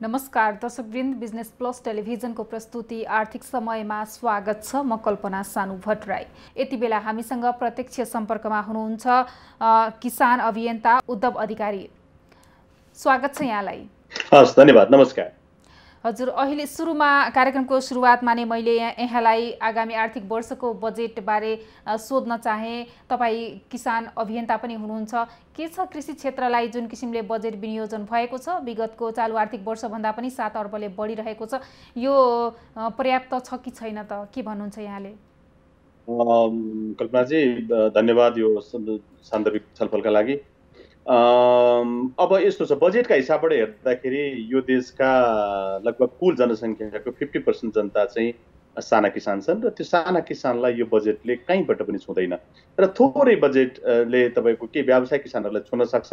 नमस्कार दर्शकवृन्द business plus टेलिभिजनको प्रस्तुति आर्थिक समयमा स्वागत छ म कल्पना सानु भट्टराई। यति बेला हामीसँग प्रत्यक्ष सम्पर्कमा हुनुहुन्छ किसान अभियन्ता उद्धव अधिकारी। स्वागत छ यहाँलाई। हस् धन्यवाद नमस्कार। हजुर अहिले सुरुमा कार्यक्रमको सुरुवातमा नै मैले यहाँलाई आगामी आर्थिक वर्षको बजेटबारे सोध्न चाहेँ। तपाईँ किसान अभियन्ता पनि हुनुहुन्छ। के छ कृषि क्षेत्रलाई जुन किसिमले बजेट विनियोजन भएको छ? विगतको चालु आर्थिक वर्षभन्दा पनि सात अर्बले बढिरहेको छ। यो पर्याप्त छ कि छैन त? के भन्नुहुन्छ यहाँले? कल्पनाजी धन्यवाद यो सान्दर्भिक छलफलका लागि। अब यस्तो छ बजेटका हिसाबबाट हेर्दाखेरि यो देशका लगभग कुल जनसङ्ख्याको फिफ्टी पर्सेन्ट जनता चाहिँ साना किसान छन् र त्यो साना किसानलाई यो बजेटले कहीँबाट पनि छुँदैन। र थोरै बजेटले तपाईँको के व्यवसाय किसानहरूलाई छुन सक्छ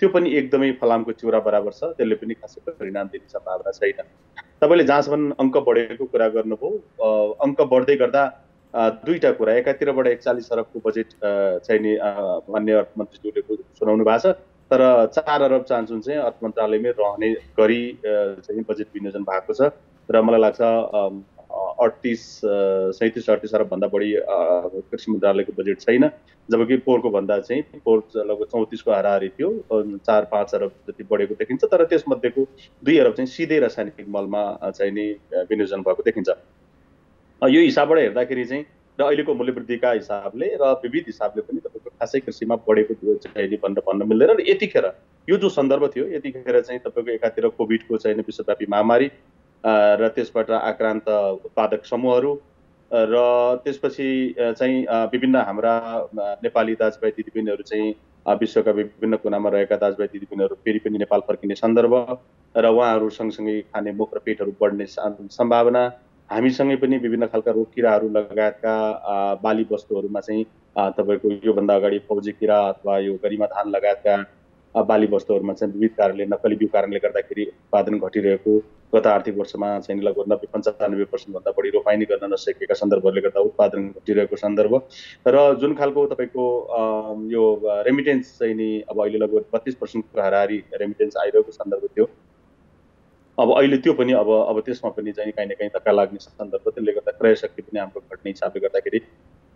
त्यो पनि एकदमै फलामको चिउरा बराबर छ त्यसले पनि खासै परिणाम दिने सम्भावना छैन। तपाईँले जहाँसम्म अङ्क बढेको कुरा गर्नुभयो अङ्क बढ्दै गर्दा दुईवटा कुरा। एकातिरबाट एकचालिस अरबको बजेट चाहिँ नि मान्य अर्थमन्त्रीज्यूले सुनाउनु भएको छ। तर चार अरब चान्सुन चाहिँ अर्थ मन्त्रालयमै रहने गरी चाहिँ बजेट विनियोजन भएको छ। र मलाई लाग्छ अडतिस सैँतिस अडतिस अरबभन्दा बढी कृषि मन्त्रालयको बजेट छैन। जबकि पोहोरको भन्दा चाहिँ पोहोर लगभग चौतिसको हाराहारी थियो। चार पाँच अरब जति बढेको देखिन्छ। तर त्यसमध्येको दुई अरब चाहिँ सिधै रासायनिक मलमा चाहिँ नि विनियोजन भएको देखिन्छ। यो हिसाबबाट हेर्दाखेरि चाहिँ र अहिलेको मूल्यवृद्धिका हिसाबले र विविध हिसाबले पनि तपाईँको खासै कृषिमा बढेको चाहिँ भनेर भन्न मिल्दैन र यतिखेर यो जो सन्दर्भ थियो यतिखेर चाहिँ तपाईँको एकातिर कोभिडको चाहिँ विश्वव्यापी महामारी र त्यसबाट आक्रान्त उत्पादक समूहहरू र त्यसपछि चाहिँ विभिन्न हाम्रा नेपाली दाजुभाइ दिदीबहिनीहरू चाहिँ विश्वका विभिन्न कुनामा रहेका दाजुभाइ दिदीबहिनीहरू फेरि पनि नेपाल फर्किने सन्दर्भ र उहाँहरू सँगसँगै खाने मुख र पेटहरू बढ्ने सम्भावना हामीसँगै पनि विभिन्न खालका रोग किराहरू लगायतका बाली वस्तुहरूमा चाहिँ तपाईँको योभन्दा अगाडि फौजी किरा अथवा यो गरिमा धान लगायतका बाली वस्तुहरूमा चाहिँ विविध कारणले नक्कली बिउ कारणले गर्दाखेरि उत्पादन घटिरहेको गत आर्थिक वर्षमा चाहिँ लगभग नब्बे पन्चानब्बे पर्सेन्टभन्दा बढी रोपाइनी गर्न नसकेका सन्दर्भहरूले गर्दा उत्पादन घटिरहेको सन्दर्भ। र जुन खालको तपाईँको यो रेमिटेन्स चाहिँ नि अब अहिले लगभग बत्तिस पर्सेन्टको हाराहारी रेमिटेन्स आइरहेको सन्दर्भ थियो। अब अहिले त्यो पनि अब अब त्यसमा पनि चाहिँ काहीँ न काहीँ धक्का लाग्ने सन्दर्भ त्यसले गर्दा क्रय शक्ति पनि हाम्रो घट्ने हिसाबले गर्दाखेरि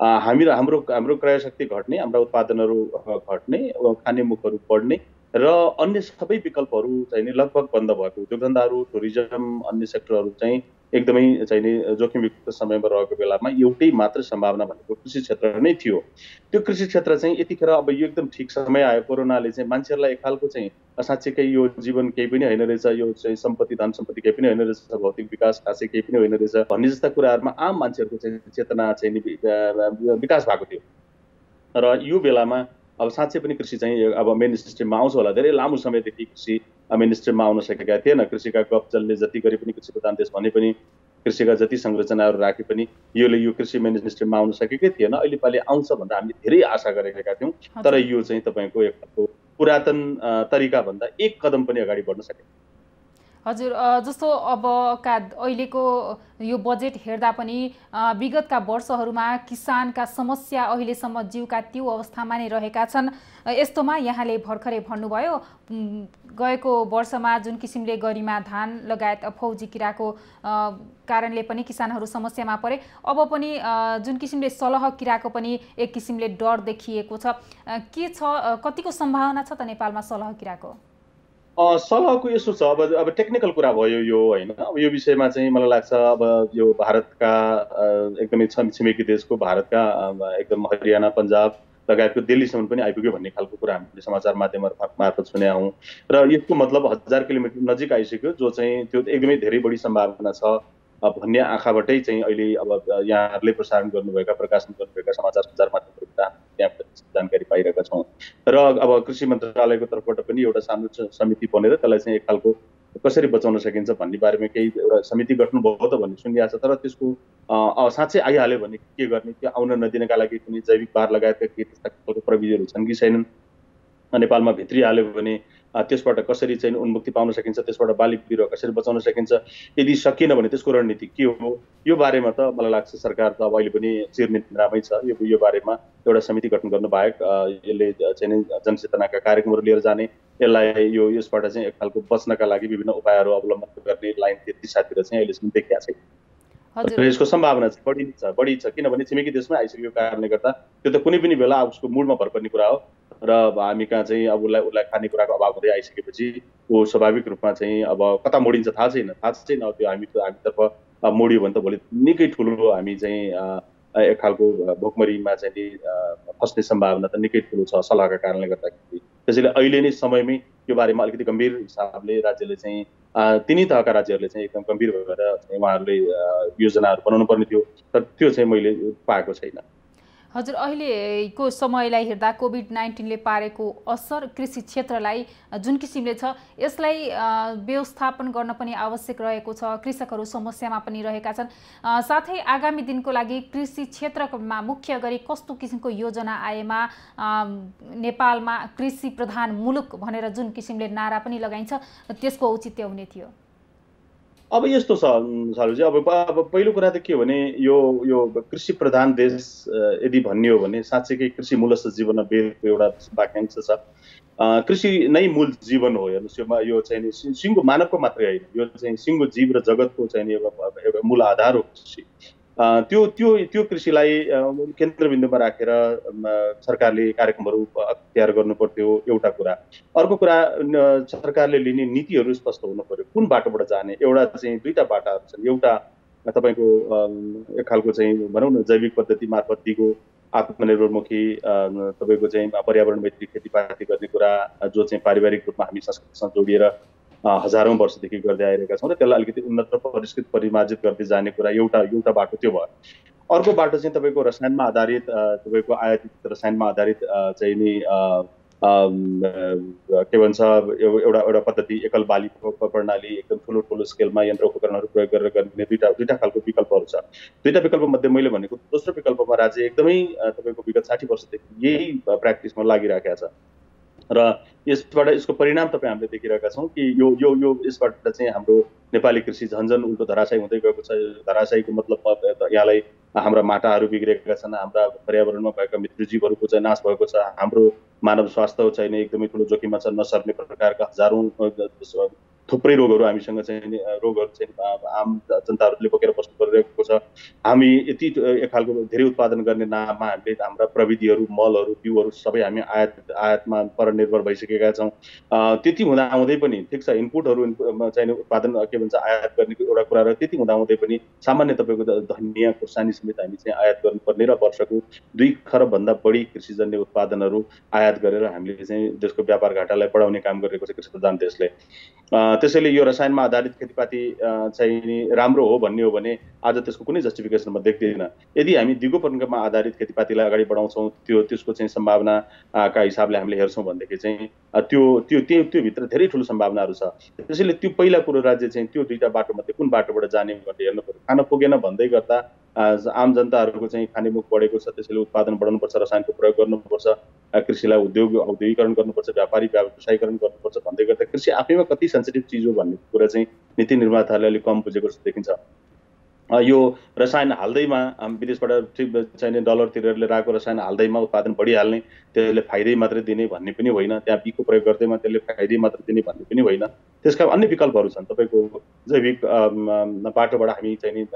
हामी हाम्रो हाम्रो क्रय शक्ति घट्ने हाम्रा उत्पादनहरू घट्ने खाने मुखहरू बढ्ने र अन्य सबै विकल्पहरू चाहिँ नि लगभग बन्द भएको उद्योग धन्दाहरू टुरिज्म अन्य सेक्टरहरू चाहिँ एकदमै चाहिँ नि जोखिमयुक्त समयमा रहेको बेलामा एउटै मात्र सम्भावना भनेको कृषि क्षेत्र नै थियो। त्यो कृषि क्षेत्र चाहिँ यतिखेर अब यो एकदम ठिक समय आयो। कोरोनाले चाहिँ मान्छेहरूलाई एक खालको चाहिँ साँच्चीकै यो जीवन केही पनि होइन रहेछ यो चाहिँ सम्पत्ति धन सम्पत्ति केही पनि होइन रहेछ भौतिक विकास खासै केही पनि होइन रहेछ भन्ने जस्ता कुराहरूमा आम मान्छेहरूको चाहिँ चेतना चाहिँ विकास भएको थियो। र यो बेलामा अब साँच्चै पनि कृषि चाहिँ अब मेन स्ट्रिममा आउँछ होला। धेरै लामो समयदेखि कृषि मेन स्ट्रिममा आउन सकेका थिएन। कृषिका गपजलले जति गरे पनि कृषि प्रधान देश भने पनि कृषिका जति संरचनाहरू राखे पनि योले यो कृषि मेन स्ट्रिममा आउन सकेकै थिएन। अहिले पालि आउँछ भनेर हामीले धेरै आशा गरेका थियौँ। तर यो चाहिँ तपाईँको एक खालको पुरातन तरिकाभन्दा एक कदम पनि अगाडि बढ्न सकेन। हजुर जस्तो अबका अहिलेको यो बजेट हेर्दा पनि विगतका वर्षहरूमा किसानका समस्या अहिलेसम्म जीवका त्यो अवस्थामा नै रहेका छन्। यस्तोमा यहाँले भर्खरै भन्नुभयो गएको वर्षमा जुन किसिमले गरिमा धान लगायत फौजी किराको कारणले पनि किसानहरू समस्यामा परे अब पनि जुन किसिमले सलह किराको पनि एक किसिमले डर देखिएको छ। के छ कतिको सम्भावना छ त नेपालमा सलह किराको? सलहको यसो छ। अब अब टेक्निकल कुरा भयो यो होइन। अब यो विषयमा चाहिँ मलाई लाग्छ अब यो भारतका एकदमै छिमेकी देशको भारतका एकदम हरियाणा पन्जाब लगायतको दिल्लीसम्म पनि आइपुग्यो भन्ने खालको कुरा हामीले समाचार माध्यमहरू मार्फत सुने हौँ। र यसको मतलब हजार किलोमिटर नजिक आइसक्यो जो चाहिँ त्यो एकदमै धेरै बढी सम्भावना छ। भन्ने आँखाबाटै चाहिँ अहिले अब यहाँहरूले प्रसारण गर्नुभएका प्रकाशन गर्नुभएका समाचार सञ्चार माध्यमहरूबाट त्यहाँ जानकारी पाइरहेका छौँ। र अब कृषि मन्त्रालयको तर्फबाट पनि एउटा सानो समिति बनेर त्यसलाई चाहिँ एक खालको कसरी बचाउन सकिन्छ भन्ने बारेमा केही एउटा समिति गर्नुभयो त भन्ने सुनिरहेको छ तर त्यसको साँच्चै आइहाल्यो भने के गर्ने? त्यो आउन नदिनका लागि कुनै जैविक बार लगायतका केही त्यस्ता खालको प्रविधिहरू छन् कि छैनन्? नेपालमा भित्रिहाल्यो भने त्यसबाट कसरी चाहिँ उन्मुक्ति पाउन सकिन्छ त्यसबाट बाली बिरुवा कसरी बचाउन सकिन्छ यदि सकिएन भने त्यसको रणनीति के हो? यो बारेमा त मलाई लाग्छ सरकार त अब अहिले पनि चिरनिद्रामै छ। यो यो बारेमा एउटा समिति गठन गर्नु बाहेक यसले चाहिँ जनचेतनाका कार्यक्रमहरू लिएर जाने यसलाई यो यसबाट चाहिँ एक खालको बच्नका लागि विभिन्न उपायहरू अवलम्बन गर्ने लाइन साथीहरू चाहिँ अहिलेसम्म देखिएको छैन। र यसको सम्भावना चाहिँ बढी छ बढी छ। किनभने छिमेकी देशमा आइसकेको कारणले गर्दा त्यो त कुनै पनि बेला उसको मुडमा भर पर्ने कुरा हो। र हामी कहाँ चाहिँ अब उसलाई उसलाई खानेकुराको अभाव हुँदै आइसकेपछि ऊ स्वाभाविक रूपमा चाहिँ अब कता मोडिन्छ थाहा छैन थाहा छैन। त्यो हामी हामीतर्फ मोडियो भने त भोलि निकै ठुलो हामी चाहिँ एक खालको भोकमरीमा चाहिँ फस्ने सम्भावना त निकै ठुलो छ सल्लाहका कारणले गर्दाखेरि। त्यसैले अहिले नै समयमै यो बारेमा अलिकति गम्भीर हिसाबले राज्यले चाहिँ तिनै तहका राज्यहरूले चाहिँ एकदम गम्भीर भएर उहाँहरूले योजनाहरू बनाउनु पर्ने थियो। तर त्यो चाहिँ मैले पाएको छैन। हजुर अहिलेको समयलाई हेर्दा कोभिड नाइन्टिनले पारेको असर कृषि क्षेत्रलाई जुन किसिमले छ यसलाई व्यवस्थापन गर्न पनि आवश्यक रहेको छ कृषकहरू समस्यामा पनि रहेका छन्। साथै आगामी दिनको लागि कृषि क्षेत्रमा मुख्य गरी कस्तो किसिमको योजना आएमा नेपालमा कृषि प्रधान मुलुक भनेर जुन किसिमले नारा पनि लगाइन्छ त्यसको औचित्य हुने थियो। अब यस्तो छ सालुजी। अब अब पहिलो कुरा त के हो भने यो यो कृषि प्रधान देश यदि भन्ने हो भने साँच्चैकै कृषि मूलस्थ जीवन वेदको एउटा वाक्यांश छ। कृषि नै मूल जीवन हो हेर्नुहोस् यो यो चाहिँ सिङ्गो मानवको मात्रै होइन। यो चाहिँ सिङ्गो जीव र जगतको चाहिँ एउटा मूल आधार हो कृषि। त्यो त्यो त्यो कृषिलाई केन्द्रबिन्दुमा राखेर सरकारले कार्यक्रमहरू तयार गर्नु पर्थ्यो एउटा कुरा। अर्को कुरा सरकारले लिने नीतिहरू स्पष्ट हुनु पर्यो कुन बाटोबाट जाने? एउटा चाहिँ दुईवटा बाटाहरू छन्। एउटा तपाईँको एक खालको चाहिँ भनौँ न जैविक पद्धति मार्फत दिगो आत्मनिर्भरमुखी तपाईँको चाहिँ पर्यावरण मैत्री खेतीपाती गर्ने कुरा जो चाहिँ पारिवारिक रूपमा हामी संस्कृतिसँग जोडिएर हजारौँ वर्षदेखि गर्दै आइरहेका छौँ र त्यसलाई अलिकति उन्नत र परिष्कृत परिमार्जित गर्दै जाने कुरा एउटा एउटा बाटो त्यो भयो। अर्को बाटो चाहिँ तपाईँको रसायनमा आधारित तपाईँको आयातित रसायनमा आधारित चाहिँ नि के भन्छ एउटा एउटा पद्धति एकल बाली प्रणाली एकदम ठुलो ठुलो स्केलमा यन्त्र उपकरणहरू प्रयोग गरेर गर्ने दुईवटा दुईवटा खालको विकल्पहरू छ। दुईवटा विकल्प मध्ये मैले भनेको दोस्रो विकल्पमा राज्य एकदमै तपाईँको विगत साठी वर्षदेखि यही प्र्याक्टिसमा लागिरहेका छ। र यसबाट यसको परिणाम तपाईँ हामीले देखिरहेका छौँ कि यो यो यो यसबाट चाहिँ हाम्रो नेपाली कृषि झन्झन उल्टो धराशय हुँदै गएको छ। धराशयको मतलब यहाँलाई हाम्रा माटाहरू बिग्रेका छन् हाम्रा पर्यावरणमा भएका मृत्युजीवहरूको चाहिँ नाश भएको छ। हाम्रो मानव स्वास्थ्य चाहिँ एकदमै ठुलो जोखिममा छ नसर्ने प्रकारका हजारौँ थुप्रै रोगहरू हामीसँग चाहिँ रोगहरू चाहिँ आम जनताहरूले बोकेर बस्नु परिरहेको छ। हामी यति एक खालको धेरै उत्पादन गर्ने नाममा हामीले हाम्रा प्रविधिहरू मलहरू बिउहरू सबै हामी आयात आयातमा पर निर्भर भइसकेका छौँ। त्यति हुँदा आउँदै पनि ठिक छ इनपुटहरू चाहिँ उत्पादन के भन्छ आयात गर्ने एउटा कुरा र त्यति हुँदा आउँदै पनि सामान्य तपाईँको धनियाँ खुर्सानी समेत हामी चाहिँ आयात गर्नुपर्ने र वर्षको दुई खरबभन्दा बढी कृषिजन्य उत्पादनहरू आयात गरेर हामीले चाहिँ देशको व्यापार घाटालाई बढाउने काम गरेको छ कृषि प्रधान देशले। त्यसैले यो रसायनमा आधारित खेतीपाती चाहिँ राम्रो हो भन्ने हो भने आज त्यसको कुनै जस्टिफिकेसन म देख्दिनँ। यदि हामी दिगोपनको आधारित खेतीपातीलाई अगाडि बढाउँछौँ त्यो त्यसको चाहिँ सम्भावनाका हिसाबले हामीले हेर्छौँ भनेदेखि चाहिँ त्यो त्यो त्यो त्योभित्र धेरै ठुलो सम्भावनाहरू छ। त्यसैले त्यो पहिला कुरो राज्य चाहिँ त्यो दुईवटा बाटोमध्ये कुन बाटोबाट जाने भनेर हेर्नु पऱ्यो। खान पुगेन भन्दै गर्दा आम जनताहरूको चाहिँ खाने मुख बढेको छ त्यसैले उत्पादन बढाउनुपर्छ रसायनको प्रयोग गर्नुपर्छ कृषिलाई उद्योग औद्योगिकरण गर्नुपर्छ व्यापारी व्यवसायीकरण गर्नुपर्छ भन्दै गर्दा कृषि आफैमा कति सेन्सिटिभ चिज हो भन्ने कुरा चाहिँ नीति निर्माताहरूले अलिक कम बुझेको जस्तो देखिन्छ। यो रसायन हाल्दैमा विदेशबाट चाहिने डलर तिरेर आएको रसायन हाल्दैमा उत्पादन बढिहाल्ने त्यसले फाइदै मात्रै दिने भन्ने पनि होइन। त्यहाँ बिको प्रयोग गर्दैमा त्यसले फाइदै मात्रै दिने भन्ने पनि होइन। त्यसका अन्य विकल्पहरू छन्। तपाईँको जैविक बाटोबाट हामी चाहिँ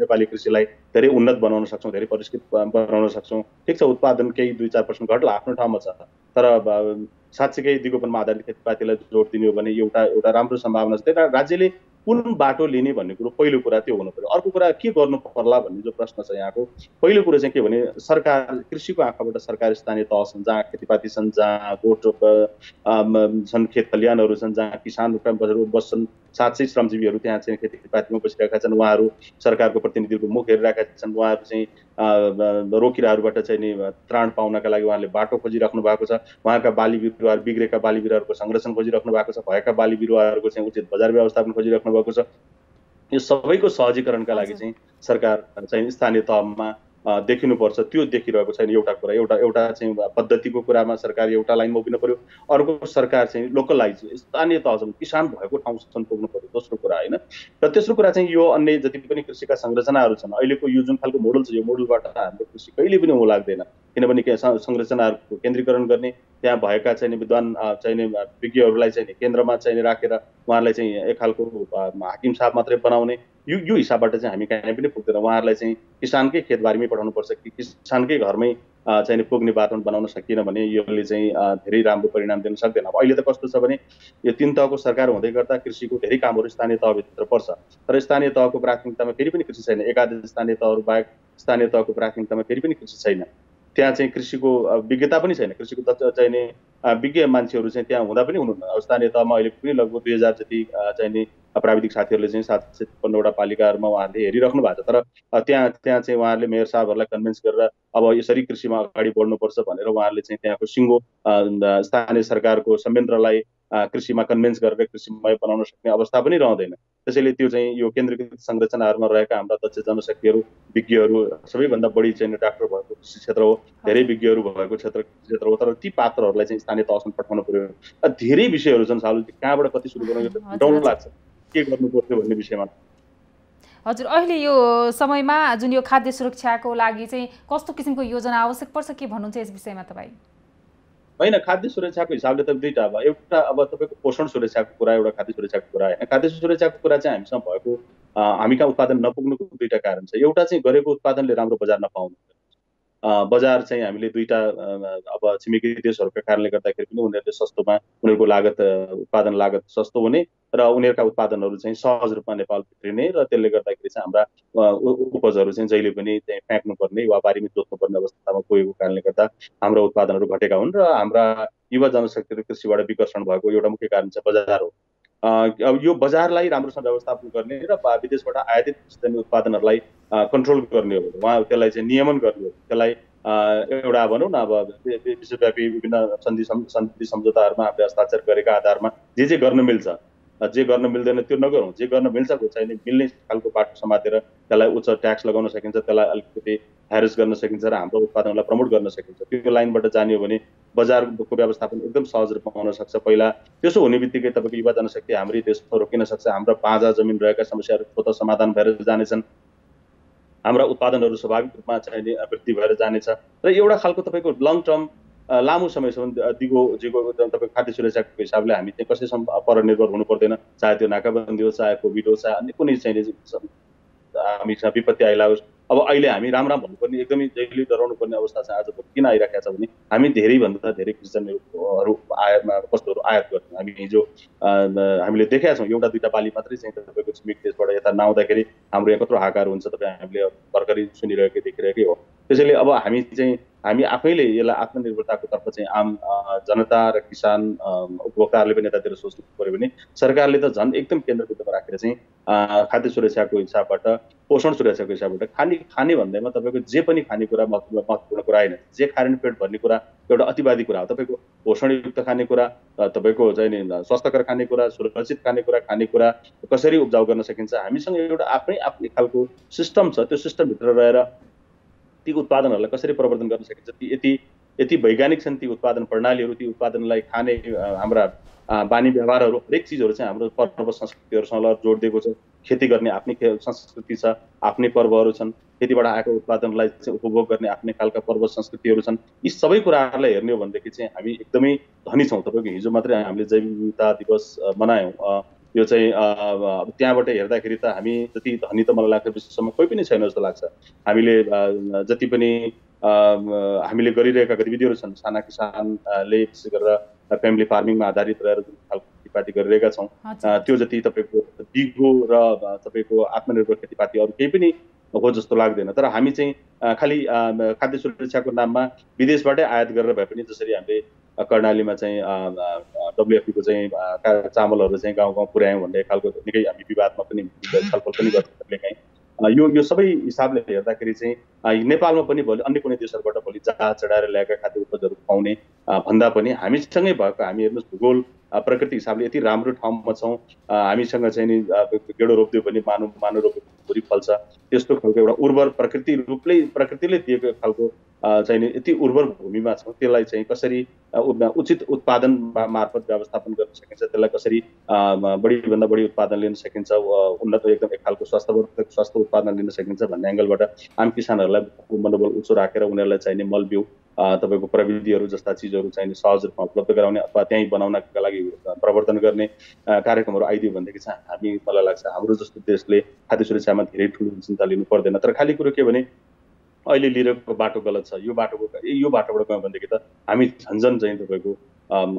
नेपाली कृषिलाई धेरै उन्नत बनाउन सक्छौँ धेरै परिष्कृत बनाउन सक्छौँ। ठिक छ उत्पादन केही दुई चार पर्सेन्ट घट्ला आफ्नो ठाउँमा छ। तर साँच्चीकै दिगोपनमा आधारित खेतीपातीलाई जोड दिने हो भने एउटा एउटा राम्रो सम्भावना छ। त्यही राज्यले कुन बाटो लिने भन्ने कुरो पहिलो कुरा त्यो हुनु पऱ्यो अर्को कुरा के गर्नु पर्ला भन्ने जो प्रश्न छ यहाँको पहिलो कुरो चाहिँ के भने सरकार कृषिको आँखाबाट सरकार स्थानीय तह छन् जहाँ खेतीपाती छन् जहाँ गोठ छन् खेत खलिहानहरू छन् जहाँ किसानहरू बस्छन् साँच्चै श्रमजीवीहरू त्यहाँ चाहिँ खेतीपातीमा बसिरहेका छन्। उहाँहरू सरकारको प्रतिनिधिहरूको मुख हेरिरहेका छन्। उहाँहरू चाहिँ रोकिराहरूबाट चाहिँ नि त्राण पाउनका लागि उहाँले बाटो खोजिराख्नु भएको छ। उहाँका बाली बिरुवाहरू बिग्रेका बाली बिरुवाहरूको संरक्षण खोजिराख्नु भएको छ। भएका बाली बिरुवाहरूको चाहिँ उचित बजार व्यवस्थापन खोजिराख्नु भएको छ। यो सबैको सहजीकरणका लागि चाहिँ सरकार चाहिँ स्थानीय तहमा देखिनुपर्छ। त्यो देखिरहेको छैन एउटा कुरा। एउटा एउटा चाहिँ पद्धतिको कुरामा सरकार एउटा लाइनमा उभिनु पर्यो। अर्को सरकार चाहिँ लोकलाइज स्थानीय तहसम्म किसान भएको ठाउँसम्म पुग्नु पर्यो। दोस्रो कुरा होइन। र तेस्रो कुरा चाहिँ यो अन्य जति पनि कृषिका संरचनाहरू छन् अहिलेको यो जुन खालको मोडल छ यो मोडलबाट हाम्रो कृषि कहिले पनि हो लाग्दैन। किनभने संरचनाहरूको केन्द्रीकरण गर्ने त्यहाँ भएका चाहिँ विद्वान चाहिने विज्ञहरूलाई चाहिँ केन्द्रमा चाहिँ राखेर उहाँहरूलाई चाहिँ एक खालको हाकिम साहब मात्रै बनाउने यो यो हिसाबबाट चाहिँ हामी कहीँ पनि पुग्दैन। उहाँहरूलाई चाहिँ किसानकै खेतबारीमै पठाउनुपर्छ कि किसानकै घरमै चाहिँ पुग्ने वातावरण बनाउन सकिएन भने यसले चाहिँ धेरै राम्रो परिणाम दिन सक्दैन। अब अहिले त कस्तो छ भने यो तिन तहको सरकार हुँदै गर्दा कृषिको धेरै कामहरू स्थानीय तहभित्र पर्छ। तर स्थानीय तहको प्राथमिकतामा फेरि पनि कृषि छैन। एकादश स्थानीय तहहरू बाहेक स्थानीय तहको प्राथमिकतामा फेरि पनि कृषि छैन। त्यहाँ चाहिँ कृषिको विज्ञता पनि छैन। कृषिको चाहिने विज्ञ मान्छेहरू चाहिँ त्यहाँ हुँदा पनि हुनुहुन्न। स्थानीय तहमा अहिले पनि लगभग दुई हजार जति चाहिने प्राविधिक साथीहरूले चाहिँ सात सय छप्पन्नवटा पालिकाहरूमा उहाँहरूले हेरिराख्नु भएको छ। तर त्यहाँ त्यहाँ चाहिँ उहाँहरूले मेयर साहबहरूलाई कन्भिन्स गरेर अब यसरी कृषिमा अगाडि बढ्नुपर्छ भनेर उहाँहरूले चाहिँ त्यहाँको सिङ्गो स्थानीय सरकारको संयन्त्रलाई कृषिमा कन्भिन्स गरेर कृषिमय बनाउन सक्ने अवस्था पनि रहँदैन। त्यसैले त्यो चाहिँ यो केन्द्रीकृत संरचनाहरूमा रहेका हाम्रा दक्ष जनशक्तिहरू विज्ञहरू सबैभन्दा बढी चाहिँ डाक्टर भएको कृषि क्षेत्र हो धेरै विज्ञहरू भएको क्षेत्र क्षेत्र हो तर ती पात्रहरूलाई चाहिँ स्थानीय तहसम्म पठाउनु पर्यो धेरै विषयहरू छन् सालु कहाँबाट कति सुरु गर्नु डर लाग्छ। के गर्नु पर्छ भन्ने विषयमा? हजुर अहिले यो समयमा जुन यो खाद्य सुरक्षाको लागि चाहिँ कस्तो किसिमको योजना आवश्यक पर्छ के भन्नुहुन्छ यस विषयमा तपाईँ? होइन खाद्य सुरक्षाको हिसाबले त दुईवटा अब एउटा अब तपाईँको पोषण सुरक्षाको कुरा एउटा खाद्य सुरक्षाको कुरा होइन? खाद्य सुरक्षाको कुरा चाहिँ हामीसँग भएको हामी कहाँ उत्पादन नपुग्नुको दुईवटा कारण छ। एउटा चाहिँ गरेको उत्पादनले राम्रो बजार नपाउनु। बजार चाहिँ हामीले दुईवटा अब छिमेकी देशहरूका कारणले गर्दाखेरि पनि उनीहरूले सस्तोमा उनीहरूको लागत उत्पादन लागत सस्तो हुने र उनीहरूका उत्पादनहरू चाहिँ सहज रूपमा नेपाल भित्रिने र त्यसले गर्दाखेरि चाहिँ हाम्रा उपजहरू चाहिँ जहिले पनि चाहिँ फ्याँक्नुपर्ने वा बारीमै जोत्नुपर्ने अवस्थामा पुगेको कारणले गर्दा हाम्रो उत्पादनहरू घटेका हुन् र हाम्रा युवा जनशक्तिहरू कृषिबाट विकर्षण भएको एउटा मुख्य कारण चाहिँ बजार हो। अब यो बजारलाई राम्रोसँग व्यवस्थापन गर्ने र विदेशबाट आयातित उत्पादनहरूलाई कन्ट्रोल गर्ने हो। उहाँ त्यसलाई चाहिँ नियमन गर्ने हो। त्यसलाई एउटा भनौँ न अब विश्वव्यापी विभिन्न सन्धि सन्धि सम्झौताहरूमा हामीले हस्ताक्षर गरेका आधारमा जे जे गर्न मिल्छ। जे गर्न मिल्दैन त्यो नगरौँ। जे गर्न मिल्छ चाहिँ मिल्ने खालको बाटो समातेर त्यसलाई उच्च ट्याक्स लगाउन सकिन्छ त्यसलाई अलिकति ह्यारेस गर्न सकिन्छ र हाम्रो उत्पादनलाई प्रमोट गर्न सकिन्छ। त्यो लाइनबाट जाने हो भने बजारको व्यवस्थापन एकदम सहज रूपमा हुन सक्छ। पहिला त्यसो हुने बित्तिकै तपाईँको युवा जनशक्ति हाम्रै देशमा रोकिन सक्छ। हाम्रो बाँझा जमिन रहेका समस्याहरू स्वतः समाधान भएर जानेछन्। हाम्रा उत्पादनहरू स्वाभाविक रूपमा चाहिँ वृद्धि भएर जानेछ। र एउटा खालको तपाईँको लङ टर्म लामो समयसम्म दिगो जिगो तपाईँको खाद्य सुरक्षाको हिसाबले हामी चाहिँ कसैसम्म परनिर्भर हुनु पर्दैन चाहे त्यो नाकाबन्दी होस् चाहे कोभिड होस् चाहे अन्य कुनै चाहिँ हामीसँग विपत्ति आइलाओस्। अब अहिले हामी राम राम भन्नुपर्ने एकदमै जहिले डराउनु पर्ने अवस्था चाहिँ आज किन आइरहेको छ भने हामी धेरैभन्दा धेरै क्रिस्चियनहरू आयातमा वस्तुहरू आयात गर्छौँ। हामी हिजो हामीले देखेका छौँ एउटा दुईवटा बाली मात्रै चाहिँ तपाईँको छिमेक देशबाट यता नआउँदाखेरि हाम्रो यहाँ कत्रो हाकार हुन्छ। तपाईँ हामीले भर्खरै सुनिरहेकै देखिरहेकै हो। त्यसैले अब हामी चाहिँ हामी आफैले यसलाई आत्मनिर्भरताको तर्फ चाहिँ आम जनता र किसान उपभोक्ताहरूले पनि यतातिर सोच्नु पऱ्यो भने सरकारले त झन् एकदम केन्द्रबिन्दुमा राखेर चाहिँ खाद्य सुरक्षाको हिसाबबाट पोषण सुरक्षाको हिसाबबाट खाने खाने भन्दैमा तपाईँको जे पनि खानेकुरा महत्त्वपूर्ण कुरा होइन। जे खाने पेट भर्ने कुरा एउटा अतिवादी कुरा हो। तपाईँको पोषणयुक्त खानेकुरा तपाईँको चाहिँ नि स्वस्थकर खानेकुरा सुरक्षित खानेकुरा खानेकुरा कसरी उब्जाउ गर्न सकिन्छ हामीसँग एउटा आफ्नै आफ्नै खालको सिस्टम छ। त्यो सिस्टमभित्र रहेर ती उत्पादनहरूलाई कसरी प्रवर्धन गर्न सकिन्छ? ती यति यति वैज्ञानिक छन् ती उत्पादन प्रणालीहरू ती उत्पादनलाई खाने हाम्रा बानी व्यवहारहरू हरेक चिजहरू चाहिँ हाम्रो पर्व संस्कृतिहरूसँग जोडिदिएको छ। खेती गर्ने आफ्नै संस्कृति छ आफ्नै पर्वहरू छन्। खेतीबाट आएको उत्पादनलाई चाहिँ उपभोग गर्ने आफ्नै खालका पर्व संस्कृतिहरू छन्। यी सबै कुराहरूलाई हेर्ने हो भनेदेखि चाहिँ हामी एकदमै धनी छौँ। तपाईँको हिजो मात्रै हामीले जैव विविधता दिवस मनायौँ। यो चाहिँ त्यहाँबाट हेर्दाखेरि त हामी जति धनी त मलाई लाग्छ विश्वमा कोही पनि छैन जस्तो लाग्छ। हामीले जति पनि हामीले गरिरहेका गतिविधिहरू छन् साना किसानले विशेष गरेर फ्यामिली फार्मिङमा आधारित रहेर जुन खालको खेतीपाती गरिरहेका छौँ त्यो जति तपाईँको दिगो र तपाईँको आत्मनिर्भर खेतीपाती अरू केही पनि हो जस्तो लाग्दैन। तर हामी चाहिँ खालि खाद्य सुरक्षाको नाममा विदेशबाटै आयात गरेर भए पनि जसरी हामीले कर्णालीमा चाहिँ डब्लुएफपीको चाहिँ चामलहरू चाहिँ गाउँ गाउँ पुर्यायौँ भन्ने खालको निकै हामी विवादमा पनि छलफल पनि गर्छौँ काहीँ यो यो सबै हिसाबले हेर्दाखेरि चाहिँ नेपालमा पनि भोलि अन्य कुनै देशहरूबाट भोलि जहाज चढाएर ल्याएका खाद्य उपजहरू खुवाउने भन्दा पनि हामीसँगै भएको हामी हेर्नुहोस् भूगोल प्रकृति हिसाबले यति राम्रो ठाउँमा छौँ। हामीसँग चाहिँ नि गेडो रोपिदियो भने मानु मानु रोप्यो भुरी फल्छ। त्यस्तो खालको एउटा उर्वर प्रकृति रूपले प्रकृतिले दिएको खालको चाहिँ नि यति उर्वर भूमिमा छौँ। त्यसलाई चाहिँ कसरी उचित उत्पादन मार्फत व्यवस्थापन गर्न सकिन्छ त्यसलाई कसरी बढीभन्दा बढी उत्पादन लिन सकिन्छ उन्नत एकदम एक खालको स्वास्थ्यवर्धक स्वास्थ्य उत्पादन लिन सकिन्छ भन्ने एङ्गलबाट आम किसानहरूलाई मनोबल उच्च राखेर उनीहरूलाई चाहिने मल बिउ तपाईँको प्रविधिहरू जस्ता चिजहरू चाहिने सहज रूपमा उपलब्ध गराउने अथवा त्यहीँ बनाउनका लागि प्रवर्तन गर्ने कार्यक्रमहरू आइदियो भनेदेखि चाहिँ हामी मलाई लाग्छ हाम्रो जस्तो देशले खाद्य सुरक्षामा धेरै ठुलो चिन्ता लिनु पर्दैन। तर खालि कुरो के भने अहिले लिएको बाटो गलत छ यो बाटोको यो बाटोबाट गयौँ भनेदेखि त हामी झन्झन चाहिँ तपाईँको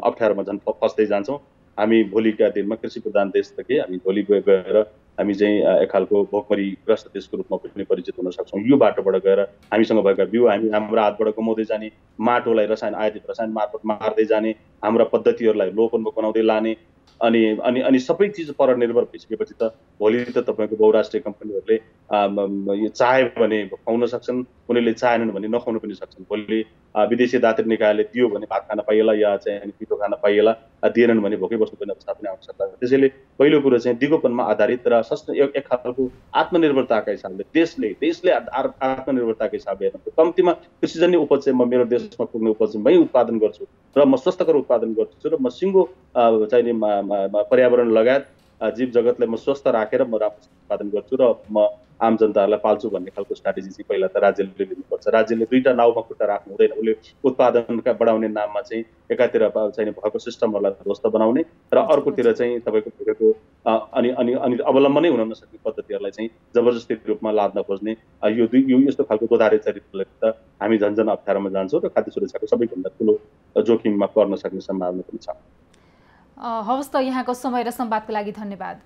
अप्ठ्यारोमा झन् फस्दै जान्छौँ। हामी भोलिका दिनमा कृषि प्रधान देश त के? हामी भोलि गएर हामी चाहिँ एक खालको भोकमरीग्रस्त देशको रूपमा पनि परिचित हुन सक्छौँ। यो बाटोबाट गएर हामीसँग भएका बिउ हामी हाम्रो हातबाट कमाउँदै जाने माटोलाई रसायन आयोजित रसायन मार्फत मार्दै जाने हाम्रा पद्धतिहरूलाई लोपोन्मुख बनाउँदै लाने अनि अनि अनि सबै चिज पर निर्भर भइसकेपछि त भोलि त तपाईँको बहुराष्ट्रिय कम्पनीहरूले चाह्यो भने पाउन सक्छन् उनीहरूले चाहेनन् भने नखाउन पनि सक्छन्। भोलि विदेशी दात्री निकायले दियो भने भात खान पाइएला या चाहिँ पिठो खान पाइएला दिएनन् भने भोकै बस्नुपर्ने अवस्था पनि आउन सक्छ त्यसैले पहिलो कुरो चाहिँ दिगोपनमा आधारित र सस्त एक खालको आत्मनिर्भरताका हिसाबले देशले देशले आत्मनिर्भरताको हिसाबले हेर्नु कम्तीमा कृषिजन्य उपज चाहिँ म मेरो देशमा पुग्ने उपज मै उत्पादन गर्छु र म स्वस्थकर उत्पादन गर्छु र म सिङ्गो चाहिने पर्यावरण लगायत जीव जगतलाई म स्वस्थ राखेर म राम्रो उत्पादन गर्छु र म आम जनताहरूलाई पाल्छु भन्ने खालको स्ट्राटेजी चाहिँ पहिला त राज्यले लिनुपर्छ। राज्यले दुईवटा नाउमा खुट्टा राख्नु हुँदैन। उसले उत्पादनका बढाउने नाममा चाहिँ एकातिर चाहिँ भएको सिस्टमहरूलाई ध्वस्त बनाउने र अर्कोतिर चाहिँ तपाईँको भेटेको अनि अनि अनि अवलम्बनै हुन नसक्ने पद्धतिहरूलाई चाहिँ जबरजस्ती रूपमा लाद्न खोज्ने यो दुई यो यस्तो खालको दोधारे चरित्रले त हामी झन् झन् अप्ठ्यारोमा जान्छौँ र खाद्य सुरक्षाको सबैभन्दा ठुलो जोखिममा पर्न सक्ने सम्भावना पनि छ। हवस् त यहाँको समय र संवादको लागि धन्यवाद।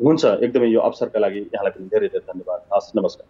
हुन्छ एकदमै यो अवसरका लागि यहाँलाई पनि धेरै धेरै धन्यवाद। हस् नमस्कार।